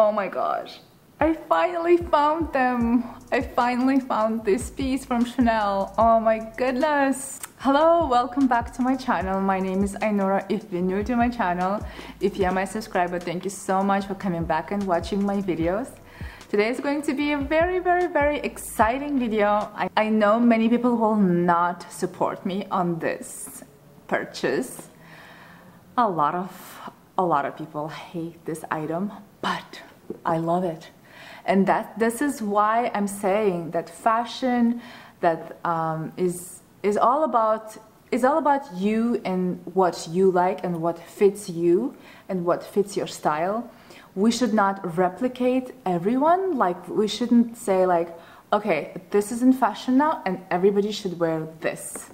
Oh my gosh. I finally found them. I finally found this piece from Chanel. Oh my goodness. Hello, welcome back to my channel. My name is Ainura. If you're new to my channel, if you're my subscriber, thank you so much for coming back and watching my videos. Today is going to be a very, very, very exciting video. I, I know many people will not support me on this purchase. A lot of, a lot of people hate this item, but I love it. And that this is why I'm saying that fashion that um, is is all about is all about you and what you like and what fits you and what fits your style. We should not replicate everyone. Like we shouldn't say like, okay, this is in fashion now and everybody should wear this.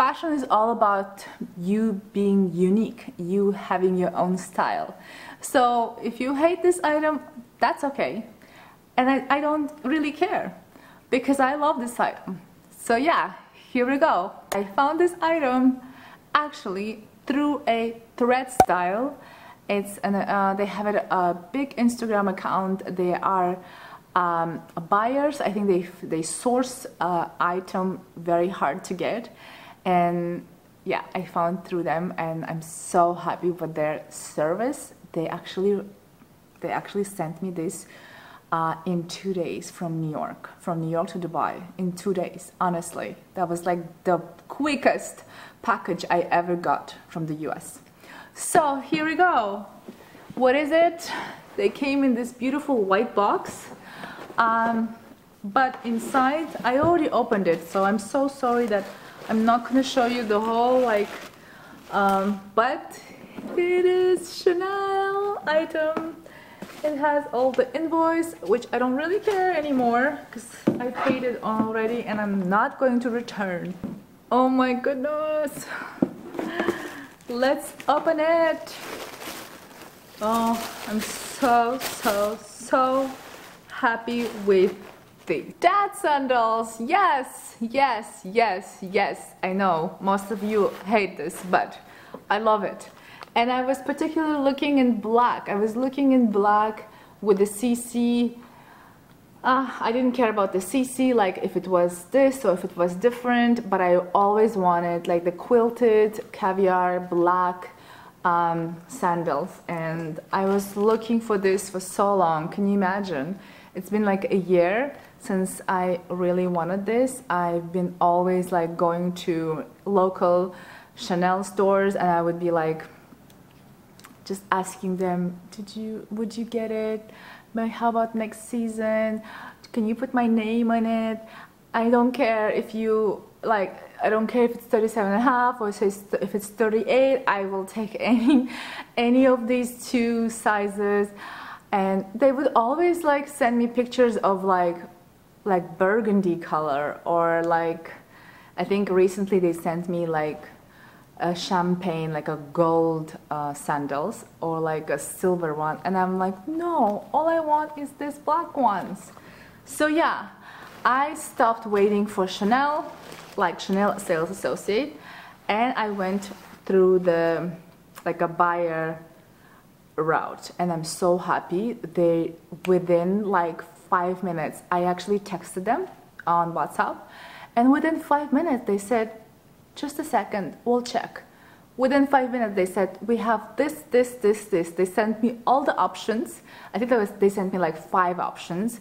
Fashion is all about you being unique, you having your own style. So if you hate this item, that's okay. And I, I don't really care because I love this item. So yeah, here we go. I found this item actually through a thread style. It's an, uh, they have a, a, big Instagram account. They are um, buyers. I think they they source uh, item very hard to get, and yeah, I found through them, and I'm so happy with their service. They actually they actually sent me this uh, in two days from New York, from New York to Dubai in two days. Honestly, that was like the quickest package I ever got from the US. So here we go. What is it? They came in this beautiful white box. Um, but inside, I already opened it, so I'm so sorry that I'm not gonna show you the whole like, um, but it is Chanel item it has all the invoice, which I don't really care anymore because I paid it already and I'm not going to return. Oh my goodness. Let's open it. Oh, I'm so, so, so happy with the dad sandals. Yes, yes, yes, yes. I know most of you hate this, but I love it and I was particularly looking in black. I was looking in black with the CC. Uh, I didn't care about the CC, like if it was this or if it was different, but I always wanted like the quilted caviar black um, sandals. And I was looking for this for so long. Can you imagine? It's been like a year since I really wanted this. I've been always like going to local Chanel stores and I would be like, just asking them, did you, would you get it? How about next season? Can you put my name on it? I don't care if you, like, I don't care if it's 37 and a half or if it's 38, I will take any, any of these two sizes. And they would always like send me pictures of like, like burgundy color or like, I think recently they sent me like a champagne, like a gold uh, sandals or like a silver one. And I'm like, no, all I want is these black ones. So yeah, I stopped waiting for Chanel, like Chanel sales associate, and I went through the, like a buyer route. And I'm so happy. They, within like five minutes, I actually texted them on WhatsApp. And within five minutes, they said, just a second, we'll check. Within five minutes, they said, we have this, this, this, this. They sent me all the options. I think was, they sent me like five options.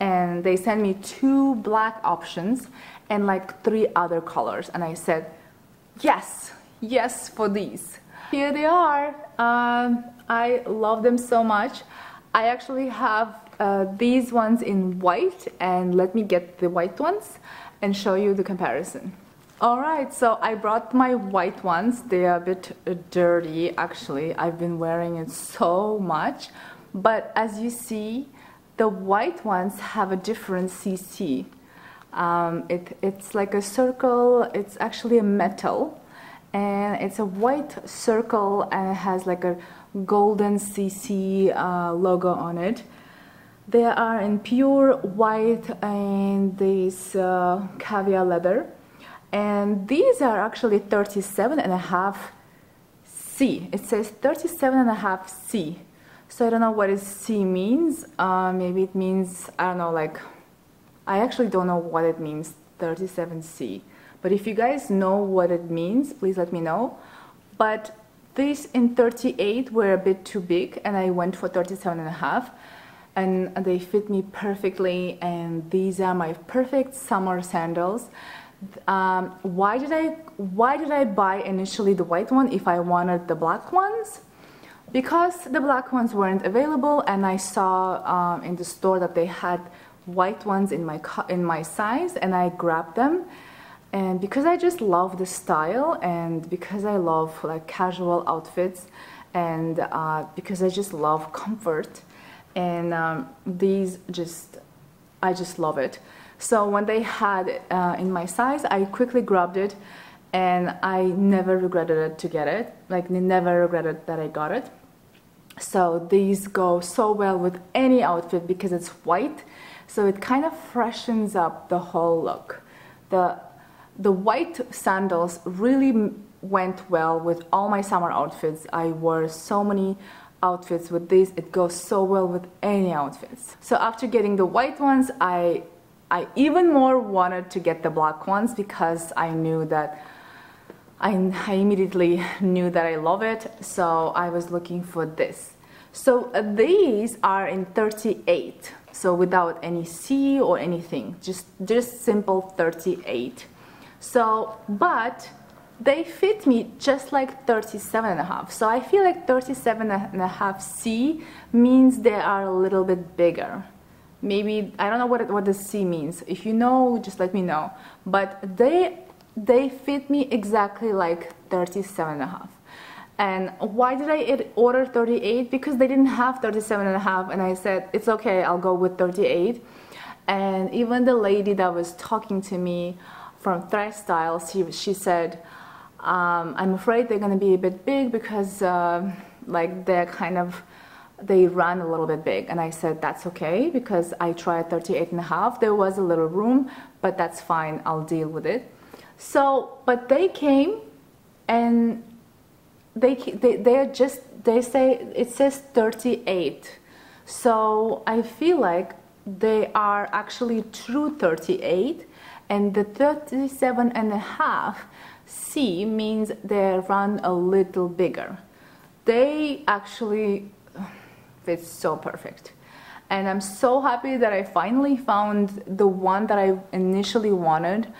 And they sent me two black options and like three other colors. And I said, yes, yes for these. Here they are. Um, I love them so much. I actually have uh, these ones in white and let me get the white ones and show you the comparison. Alright, so I brought my white ones. They are a bit uh, dirty actually. I've been wearing it so much. But as you see, the white ones have a different CC. Um, it, it's like a circle, it's actually a metal. And it's a white circle and it has like a golden CC uh, logo on it. They are in pure white and this uh, caviar leather and these are actually 37 and a half C. It says 37 and a half C. So I don't know what is C means. Uh, maybe it means, I don't know, like, I actually don't know what it means, 37C. But if you guys know what it means, please let me know. But these in 38 were a bit too big and I went for 37 and a half and they fit me perfectly and these are my perfect summer sandals. Um, why did I why did I buy initially the white one if I wanted the black ones? Because the black ones weren't available and I saw um, in the store that they had white ones in my in my size and I grabbed them and because I just love the style and because I love like casual outfits and uh, because I just love comfort and um, these just I just love it. So when they had uh, in my size I quickly grabbed it and I never regretted it to get it. Like never regretted that I got it. So these go so well with any outfit because it's white. So it kind of freshens up the whole look. The the white sandals really went well with all my summer outfits. I wore so many outfits with this. It goes so well with any outfits. So after getting the white ones, I I even more wanted to get the black ones because I knew that I, I immediately knew that I love it. So I was looking for this. So uh, these are in 38. So without any C or anything, just just simple 38. So, but they fit me just like 37 and a half. So I feel like 37 and a half C means they are a little bit bigger. Maybe, I don't know what, what the C means. If you know, just let me know. But they, they fit me exactly like 37 and a half. And why did I order 38? Because they didn't have 37 and a half and I said, it's okay, I'll go with 38. And even the lady that was talking to me, from Thresh Styles, she, she said, um, I'm afraid they're going to be a bit big because uh, like they're kind of, they run a little bit big. And I said, that's okay because I tried 38 and a half. There was a little room, but that's fine. I'll deal with it. So, but they came and they, they, they're just, they say, it says 38. So I feel like they are actually true 38 and the 37 and a half C means they run a little bigger. They actually fit so perfect. And I'm so happy that I finally found the one that I initially wanted.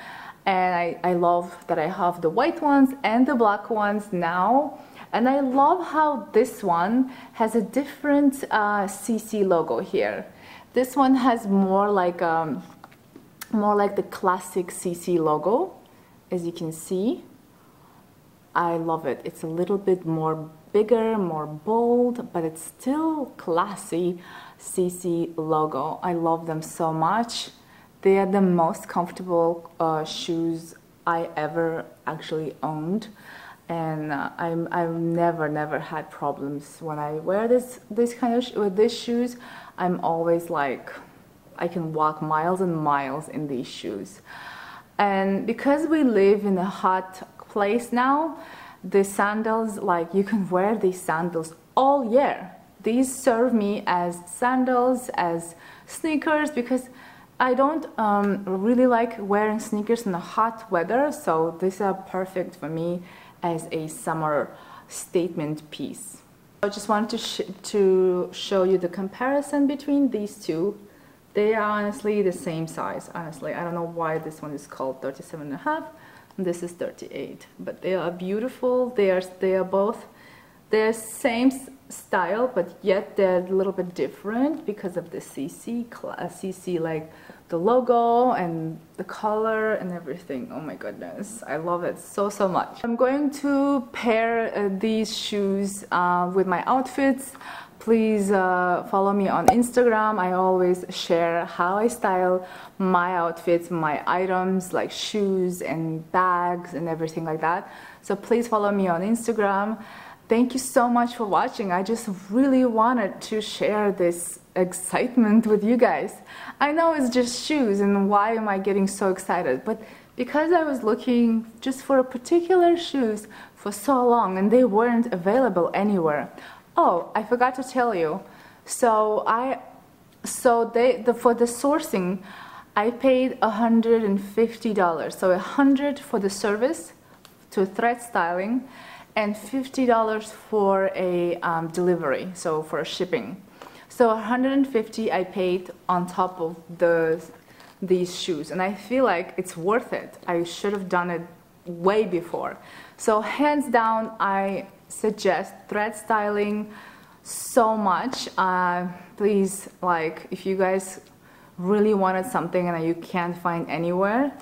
And I, I love that I have the white ones and the black ones now. And I love how this one has a different uh, CC logo here. This one has more like um, more like the classic CC logo as you can see I love it. It's a little bit more bigger more bold but it's still classy CC logo. I love them so much. They are the most comfortable uh, shoes I ever actually owned. And uh, I'm, I've never never had problems when I wear this this kind of with these shoes. I'm always like I can walk miles and miles in these shoes. And because we live in a hot place now, the sandals, like you can wear these sandals all year. These serve me as sandals, as sneakers, because I don't um, really like wearing sneakers in the hot weather, so these are perfect for me as a summer statement piece. I just wanted to, sh to show you the comparison between these two they are honestly the same size, honestly. I don't know why this one is called 37 and a half and this is 38. But they are beautiful. They are, they are both, they're same style, but yet they're a little bit different because of the CC, CC uh, like the logo and the color and everything. Oh my goodness, I love it so, so much. I'm going to pair uh, these shoes uh, with my outfits. Please uh, follow me on Instagram. I always share how I style my outfits, my items like shoes and bags and everything like that. So please follow me on Instagram. Thank you so much for watching. I just really wanted to share this excitement with you guys. I know it's just shoes and why am I getting so excited? But because I was looking just for a particular shoes for so long and they weren't available anywhere, Oh, I forgot to tell you. So I, so they the for the sourcing, I paid hundred and fifty dollars. So a hundred for the service, to thread styling, and fifty dollars for a um, delivery. So for shipping. So 150 I paid on top of the these shoes, and I feel like it's worth it. I should have done it way before. So hands down, I suggest thread styling so much. Uh, please, like, if you guys really wanted something and you can't find anywhere,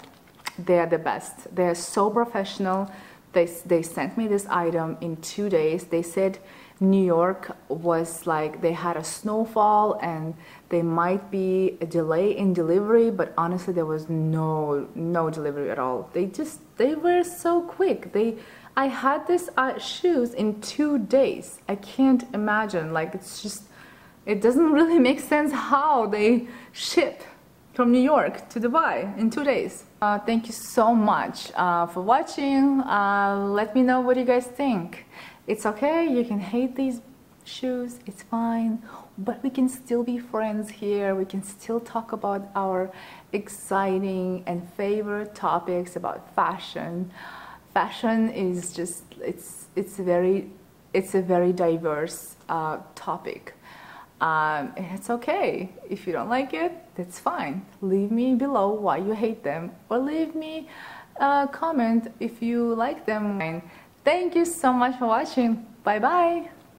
they are the best. They are so professional. They, they sent me this item in two days. They said New York was like they had a snowfall and there might be a delay in delivery, but honestly, there was no no delivery at all. They just they were so quick. They I had this uh, shoes in two days. I can't imagine. Like it's just, it doesn't really make sense how they ship from New York to Dubai in two days. Uh, thank you so much uh, for watching. Uh, let me know what you guys think. It's okay. You can hate these shoes. It's fine. But we can still be friends here. We can still talk about our exciting and favorite topics about fashion fashion is just it's it's a very it's a very diverse uh, topic. Um, it's okay if you don't like it. That's fine. Leave me below why you hate them, or leave me a comment if you like them. And Thank you so much for watching. Bye bye.